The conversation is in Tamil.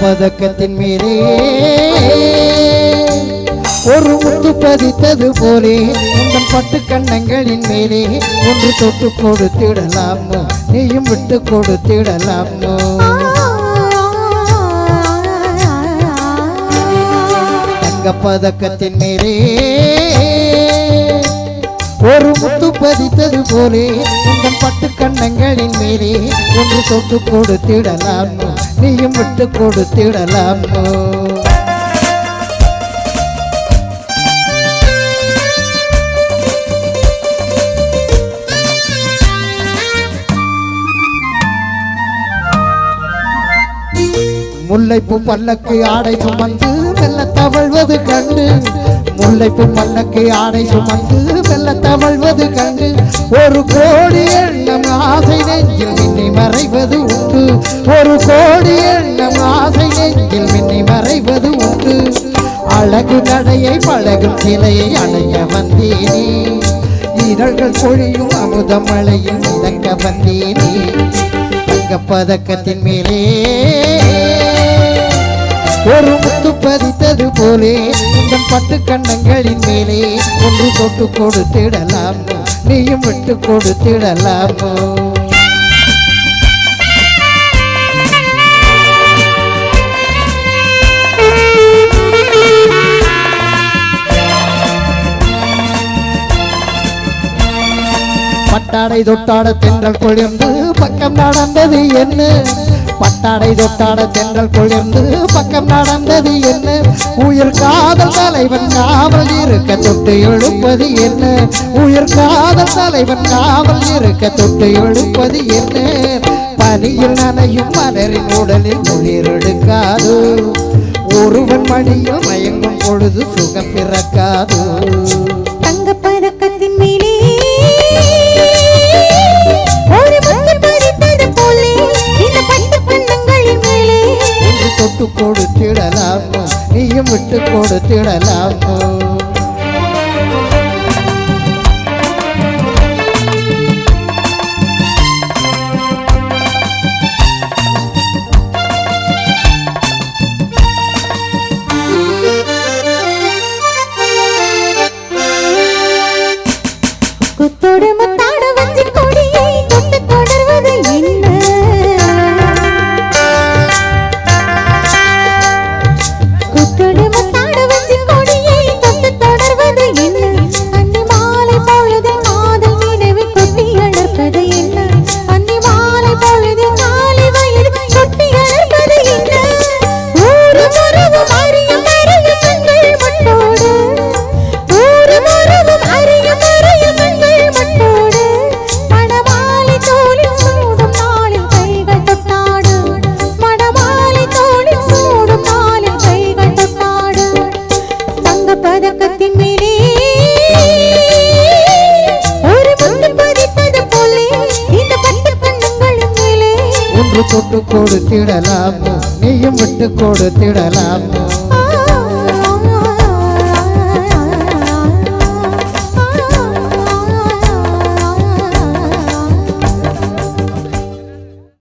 பதக்கத்தின் மேலே ஒரு முத்து பதித்தது போலே உங்கள் பட்டு கண்ணங்களின் மேலே. ஒன்று தொட்டு கொடுத்திடலாமோ நீயும் விட்டு கொடுத்திடலாமோ? தங்க பதக்கத்தின் மேலே. ஒரு முத்து பதித்தது போலே உங்கள் பட்டு கண்ணங்களின் மேலே. ஒன்று தொட்டு கொடுத்திடலாமோ? நீயும் விட்டு கொடுத்திடலாமோ? முல்லைப்பூ பல்லக்கு ஆடை சுமந்து மெல்ல தவழ்வது கண்டு. முல்லைப்பூ பல்லக்கு ஆடை சுமந்து மெல்ல தவழ்வது கண்டு. ஒரு கோடி எண்ணம் மறைவது உண்டு. ஒரு கோடி எண்ணம் ஆசை நெஞ்சில் மின்னி மறைவது உண்டு. அழகு நடையை பழகும் சிலையை அணைய வந்தேனே. இதழ்கள் பொழியும் அமுத மழையில் மிதக்க வந்தேனே. தங்க பதக்கத்தின் மேலே ஒரு முத்து பதித்தது போலே. இந்த பட்டு கண்ணங்களின் மேலே ஒன்று தொட்டு கொடுத்திடலாமோ? நீயும் விட்டு கொடுத்திடலாமோ? பட்டாடை தொட்டாட தென்றல் கொழிந்து பக்கம் நடந்தது என்ன? பட்டாடை தொட்டாட தென்றல் கொழிந்து பக்கம் நடந்தது என்ன? உயிர் காதல் தலைவன் காவல் இருக்க தொட்டு எழுப்பது என்ன? உயிர் காதல் தலைவன் காவல் இருக்க தொட்டு எழுப்பது என்ன? பனியில் நனையும் மலரின் உடலில் குளிர் எடுக்காது. ஒருவன் மணியில் மயங்கும் பொழுது சுகம் பிறக்காது. விட்டு தொட்டு கொடுத்திடலாமோ. நீயும் விட்டு கொடுத்திடலாமோ. மேலே தொட்டு கொடுத்திடலாம். நீயும் விட்டு கொடுத்திடலாம்.